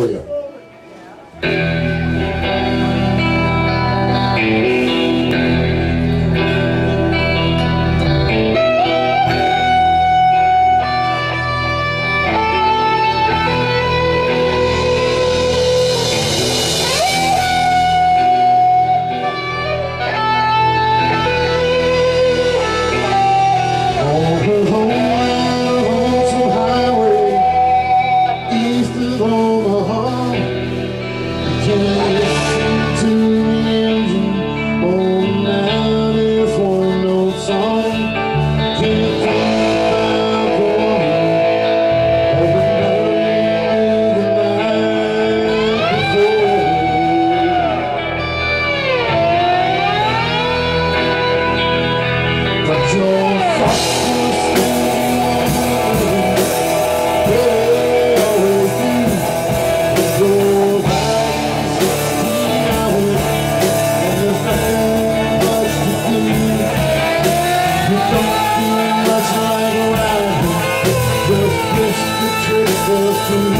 for you. Much like lava, the best picture of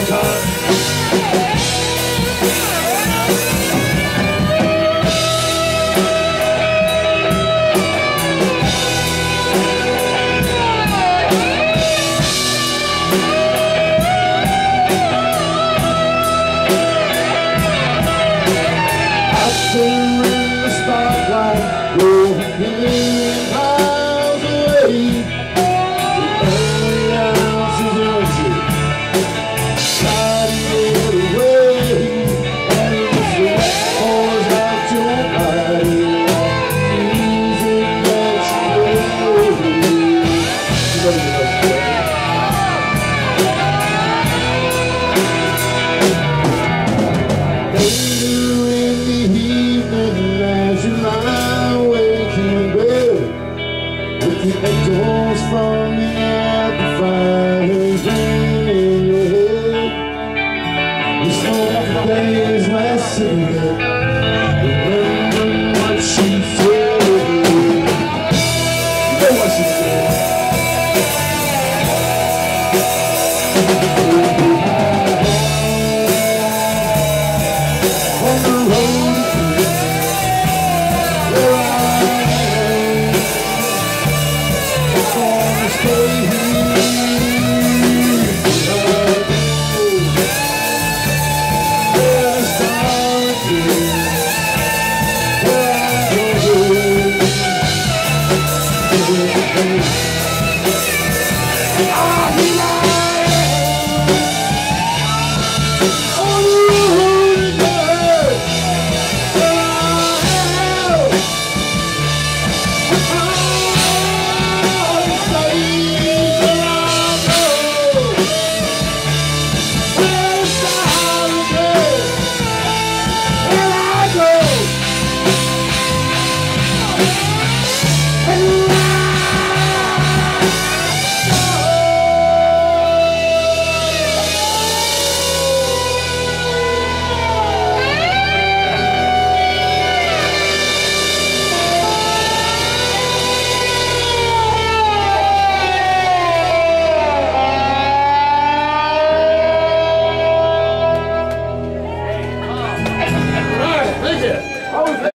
I've seen the spotlight, rolling. echoes from the ringing in your head. You Oh, we love